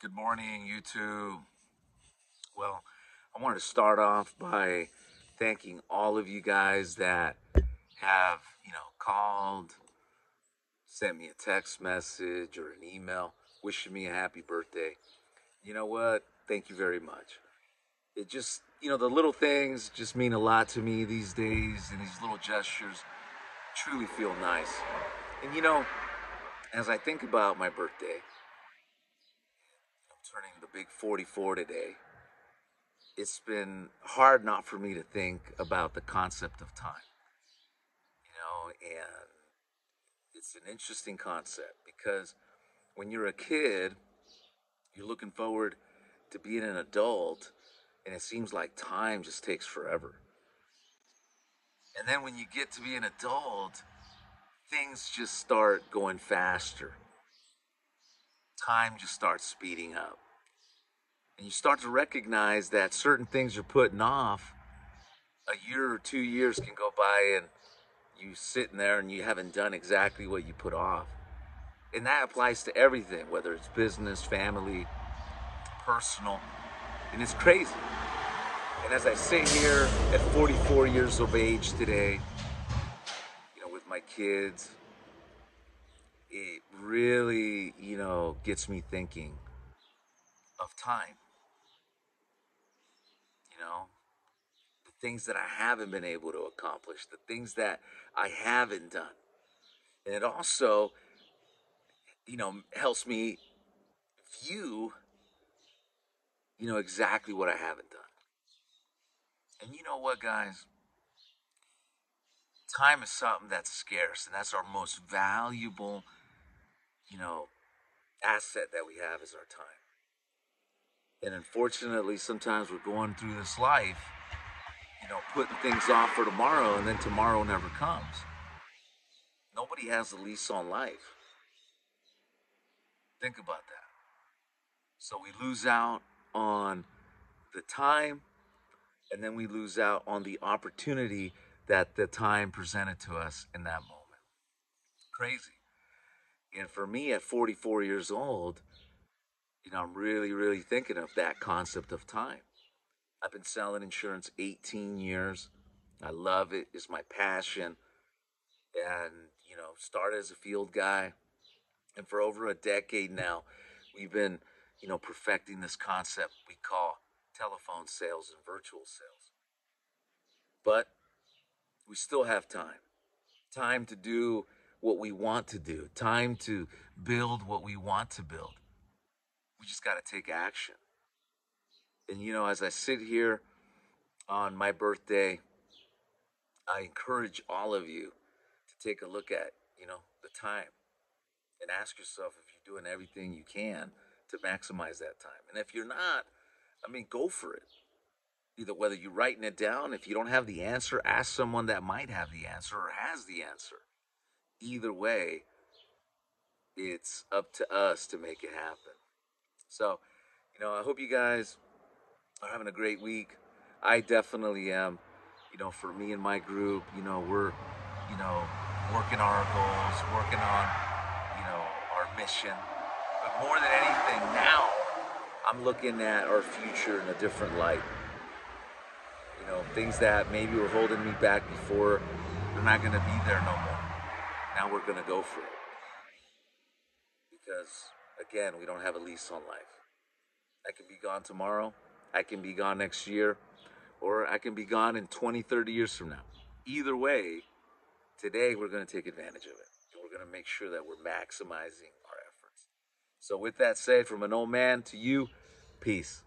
Good morning, YouTube. Well, I wanted to start off by thanking all of you guys that have, you know, called, sent me a text message or an email wishing me a happy birthday. You know what? Thank you very much. It just, you know, the little things just mean a lot to me these days, and these little gestures truly feel nice. And you know, as I think about my birthday, turning the big 44 today, it's been hard not for me to think about the concept of time. You know, and it's an interesting concept because when you're a kid, you're looking forward to being an adult, and it seems like time just takes forever. And then when you get to be an adult, things just start going faster time just starts speeding up. And you start to recognize that certain things you're putting off, a year or two years can go by and you sitting there and you haven't done exactly what you put off. And that applies to everything, whether it's business, family, personal. And it's crazy. And as I sit here at 44 years of age today, you know, with my kids, it really, you know, gets me thinking of time. You know, the things that I haven't been able to accomplish, the things that I haven't done. And it also, you know, helps me view, you know, exactly what I haven't done. And you know what, guys? Time is something that's scarce, and that's our most valuable you know, asset that we have is our time. And unfortunately, sometimes we're going through this life, you know, putting things off for tomorrow, and then tomorrow never comes. Nobody has a lease on life. Think about that. So we lose out on the time, and then we lose out on the opportunity that the time presented to us in that moment. Crazy. And for me at 44 years old, you know, I'm really, really thinking of that concept of time. I've been selling insurance 18 years. I love it. It's my passion. And, you know, started as a field guy. And for over a decade now, we've been, you know, perfecting this concept we call telephone sales and virtual sales. But we still have time. Time to do what we want to do, time to build what we want to build. We just got to take action. And you know, as I sit here on my birthday, I encourage all of you to take a look at, you know, the time and ask yourself if you're doing everything you can to maximize that time. And if you're not, I mean, go for it. Either whether you're writing it down, if you don't have the answer, ask someone that might have the answer or has the answer either way, it's up to us to make it happen. So, you know, I hope you guys are having a great week. I definitely am. You know, for me and my group, you know, we're, you know, working our goals, working on, you know, our mission. But more than anything, now I'm looking at our future in a different light. You know, things that maybe were holding me back before, they're not going to be there no more now we're going to go for it. Because, again, we don't have a lease on life. I can be gone tomorrow, I can be gone next year, or I can be gone in 20, 30 years from now. Either way, today we're going to take advantage of it. And we're going to make sure that we're maximizing our efforts. So, with that said, from an old man to you, peace.